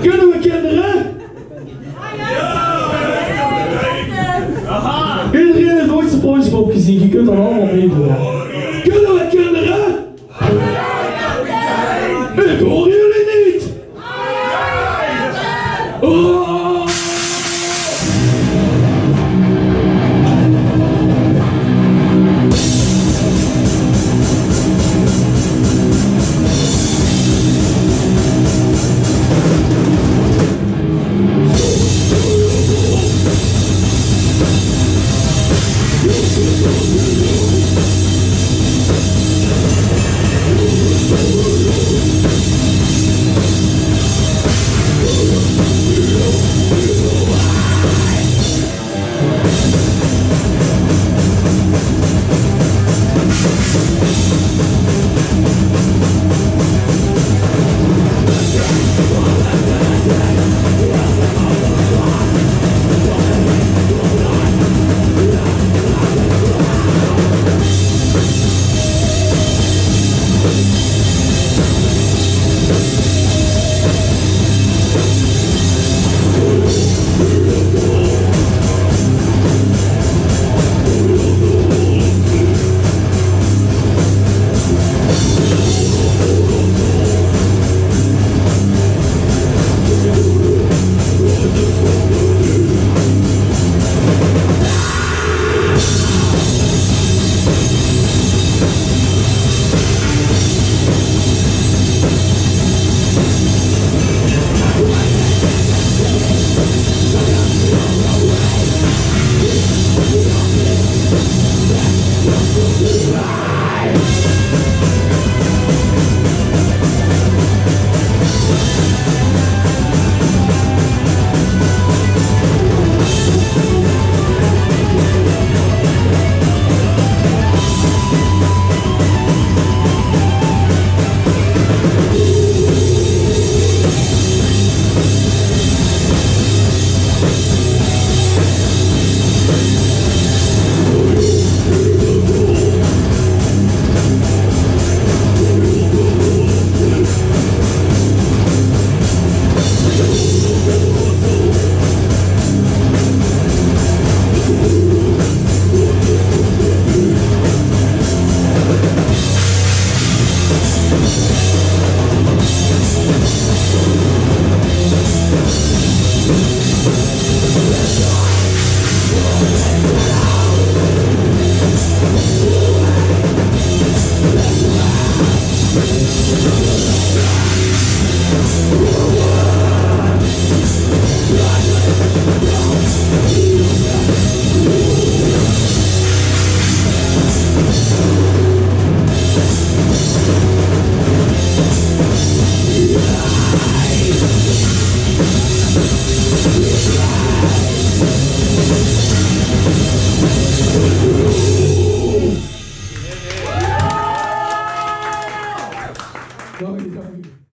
Kunnen we kinderen? Iedereen heeft ooit SpongeBob gezien, je kunt dat allemaal meedoen. Música